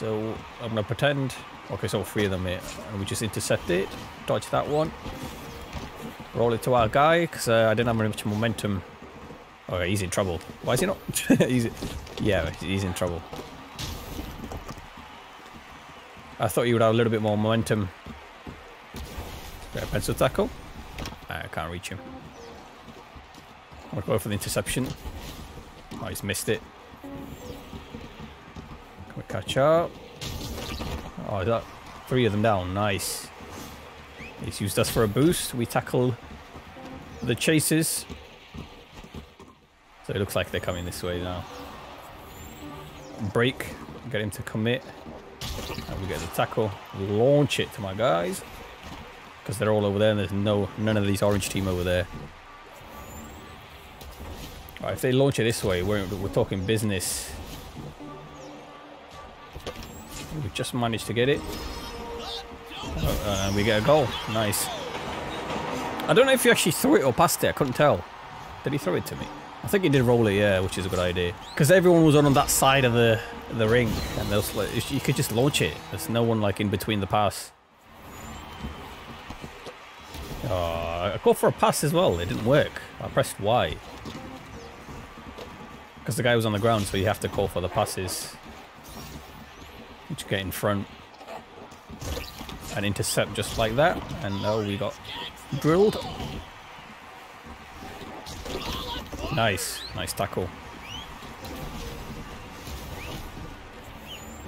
So I'm gonna pretend. Okay, so three of them here, and we just intercept it, dodge that one, roll it to our guy because uh, I didn't have very much momentum. Okay, he's in trouble. Why is he not? he's, yeah, he's in trouble. I thought you would have a little bit more momentum. Got a pencil tackle. I can't reach him. I'll go for the interception. Oh, he's missed it. We catch up? Oh, is that three of them down? Nice. He's used us for a boost. We tackle the chasers. So it looks like they're coming this way now. Break. Get him to commit. And we get the tackle. Launch it to my guys. Because they're all over there and there's no none of these orange team over there. If they launch it this way, we're, we're talking business. We just managed to get it. Uh, we get a goal. Nice. I don't know if he actually threw it or passed it. I couldn't tell. Did he throw it to me? I think he did roll it, yeah, which is a good idea. Because everyone was on that side of the the ring, and like, you could just launch it. There's no one like in between the pass. Oh, I called for a pass as well. It didn't work. I pressed Y. Because the guy was on the ground, so you have to call for the passes. Which get in front. And intercept just like that. And now we got drilled. Nice. Nice tackle.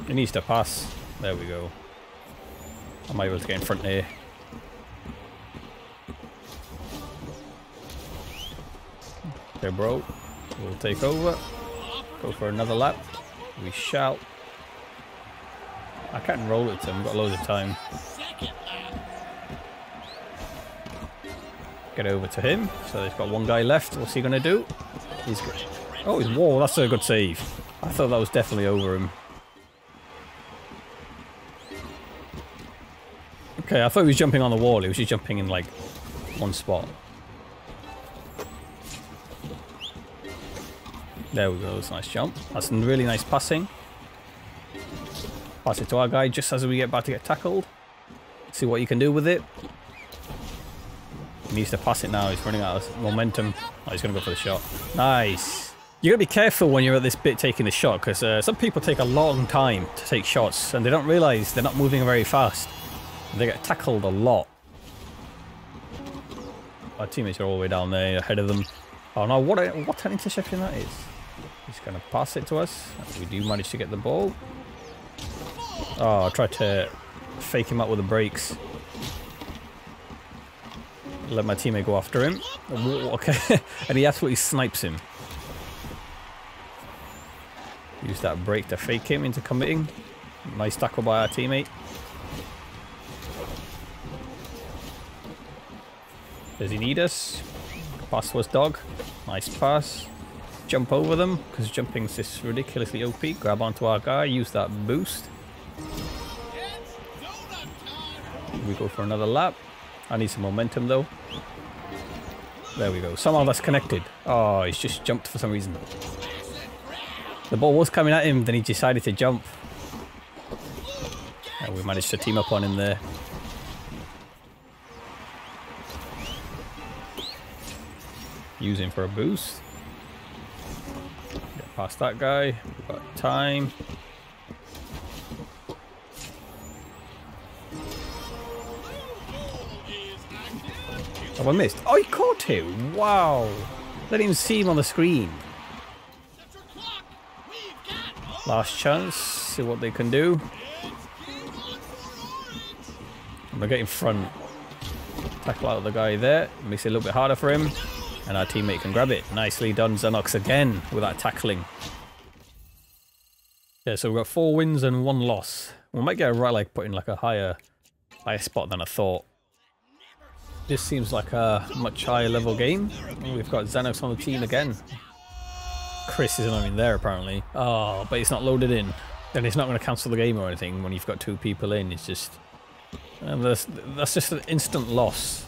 He needs to pass. There we go. I might be able to get in front here. Okay, bro. We'll take over. Go for another lap. We shall. I can't roll it to him. We've got loads of time. Get over to him. So he's got one guy left. What's he going to do? He's good. Oh, he's wall. That's a good save. I thought that was definitely over him. Okay, I thought he was jumping on the wall. He was just jumping in like one spot. There we go. A nice jump. That's some really nice passing. Pass it to our guy just as we get about to get tackled. See what you can do with it. He needs to pass it now. He's running out of momentum. Oh, he's going to go for the shot. Nice. You got to be careful when you're at this bit taking the shot because uh, some people take a long time to take shots and they don't realize they're not moving very fast. They get tackled a lot. Our teammates are all the way down there ahead of them. Oh no, what, a, what an interception that is. He's going to pass it to us. We do manage to get the ball. Oh, I tried to fake him out with the brakes. Let my teammate go after him. Okay, and he absolutely snipes him. Use that brake to fake him into committing. Nice tackle by our teammate. Does he need us? Pass to us, dog. Nice pass. Jump over them, because jumping's just ridiculously OP. Grab onto our guy, use that boost. We go for another lap. I need some momentum though. There we go. Somehow that's connected. Oh, he's just jumped for some reason. The ball was coming at him, then he decided to jump. And we managed to team up on him there. Use him for a boost. Get past that guy. We've got time. I missed? Oh, he caught him! Wow! Let him see him on the screen. Last chance. See what they can do. I'm gonna get in front. Tackle out of the guy there. Makes it a little bit harder for him. And our teammate can grab it. Nicely done, Xenox again with that tackling. Yeah, so we've got four wins and one loss. We might get a right like putting like a higher higher spot than I thought. This seems like a much higher level game. We've got Xenox on the team again. Chris isn't even there apparently. Oh, but it's not loaded in. Then it's not going to cancel the game or anything when you've got two people in. It's just... And that's, that's just an instant loss.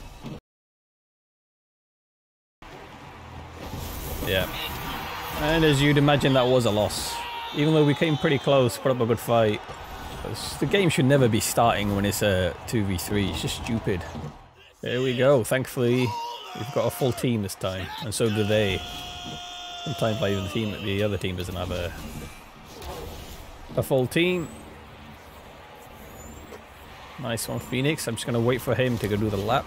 Yeah. And as you'd imagine, that was a loss. Even though we came pretty close, put up a good fight. The game should never be starting when it's a 2v3. It's just stupid. There we go. Thankfully, we've got a full team this time. And so do they. Sometimes like the team the other team doesn't have a a full team. Nice one, Phoenix. I'm just going to wait for him to go do the lap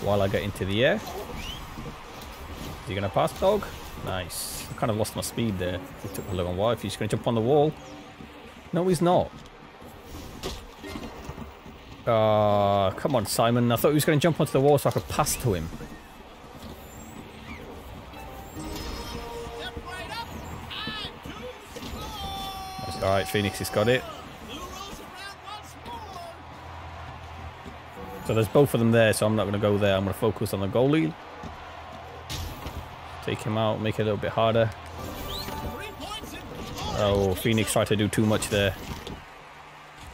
while I get into the air. Is he going to pass, dog? Nice. I kind of lost my speed there. It took a little while. If he's going to jump on the wall. No, he's not. Uh, come on, Simon. I thought he was going to jump onto the wall so I could pass to him. Alright, Phoenix has got it. So there's both of them there, so I'm not going to go there. I'm going to focus on the goalie. Take him out, make it a little bit harder. Oh, Phoenix tried to do too much there.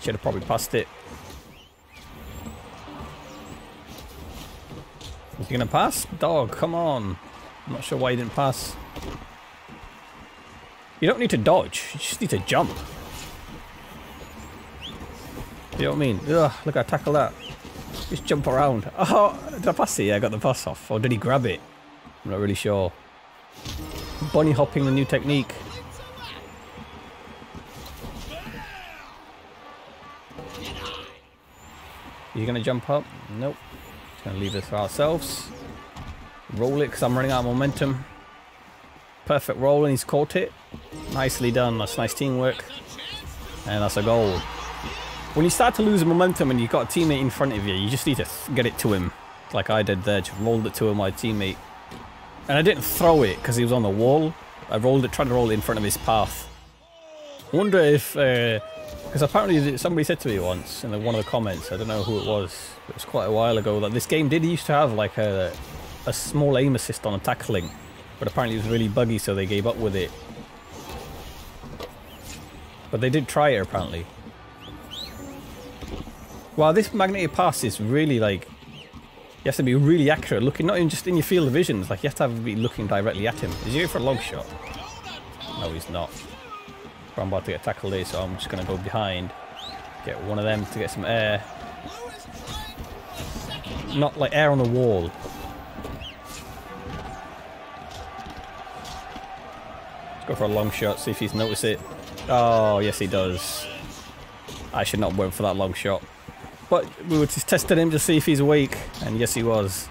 Should have probably passed it. Going to pass? Dog, come on. I'm not sure why he didn't pass. You don't need to dodge, you just need to jump. You know what I mean? Ugh, look, I tackle that. Just jump around. Oh, did I pass it? Yeah, I got the pass off. Or did he grab it? I'm not really sure. Bunny hopping, the new technique. You gonna jump up? Nope. Gonna leave it for ourselves. Roll it because I'm running out of momentum. Perfect roll and he's caught it. Nicely done. That's nice teamwork. And that's a goal. When you start to lose momentum and you've got a teammate in front of you, you just need to get it to him. Like I did there. Just rolled it to him, my teammate. And I didn't throw it because he was on the wall. I rolled it, tried to roll it in front of his path. Wonder if... Uh, Because apparently somebody said to me once in one of the comments, I don't know who it was, it was quite a while ago, that this game did used to have like a, a small aim assist on a tackling. But apparently it was really buggy so they gave up with it. But they did try it apparently. Wow, this magnetic pass is really like... You have to be really accurate looking, not even just in your field of vision. It's like you have to have, be looking directly at him. Is he going for a long shot? No, he's not. I'm about to get tackled here, so I'm just going to go behind. Get one of them to get some air. Not like air on the wall. Let's go for a long shot, see if he's noticed it. Oh, yes he does. I should not went for that long shot. But we were just testing him to see if he's awake, and yes he was.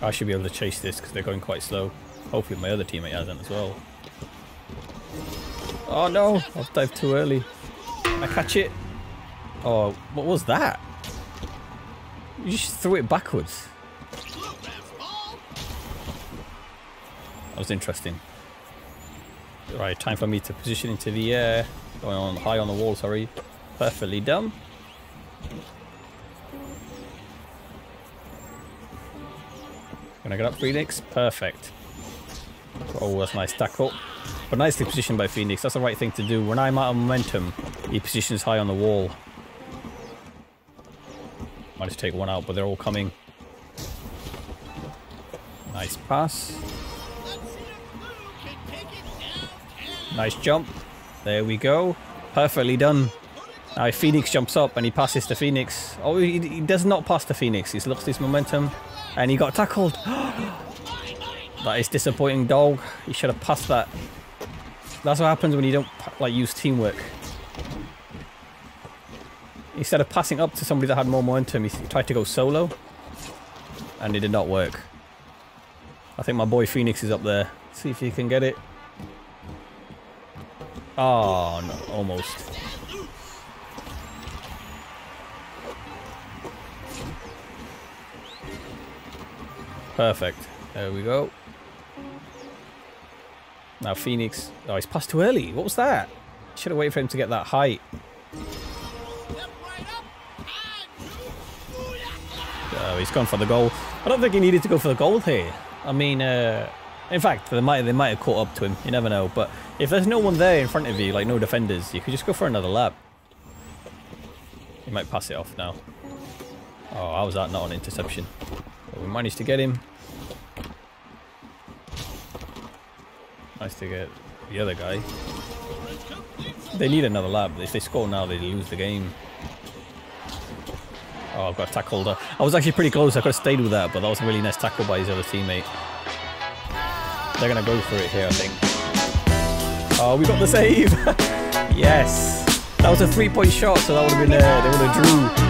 I should be able to chase this because they're going quite slow. Hopefully my other teammate hasn't as well. Oh no, I've dived too early. I catch it? Oh, what was that? You just threw it backwards. That was interesting. Right, time for me to position into the air. Going on high on the wall, sorry. Perfectly done. I get up, Phoenix? Perfect. Oh, that's nice tackle. But nicely positioned by Phoenix. That's the right thing to do. When I'm out of momentum, he positions high on the wall. Might just take one out, but they're all coming. Nice pass. Nice jump. There we go. Perfectly done. Now Phoenix jumps up and he passes to Phoenix. Oh, he, he does not pass to Phoenix. He's lost his momentum and he got tackled. that is disappointing, dog. He should have passed that. That's what happens when you don't like use teamwork. Instead of passing up to somebody that had more momentum, he tried to go solo. And it did not work. I think my boy Phoenix is up there. See if he can get it. Oh, no, almost. Perfect. There we go. Now Phoenix. Oh, he's passed too early. What was that? Should have waited for him to get that height. Oh, he's gone for the goal. I don't think he needed to go for the goal here. I mean, uh, in fact, they might they might have caught up to him. You never know. But if there's no one there in front of you, like no defenders, you could just go for another lap. He might pass it off now. Oh, how was that not an interception? We managed to get him. Nice to get the other guy. They need another lab. If they score now, they lose the game. Oh, I've got a tackle holder. I was actually pretty close. I could have stayed with that, but that was a really nice tackle by his other teammate. They're going to go for it here, I think. Oh, we got the save. yes. That was a three-point shot, so that would have been, uh, they would have drew.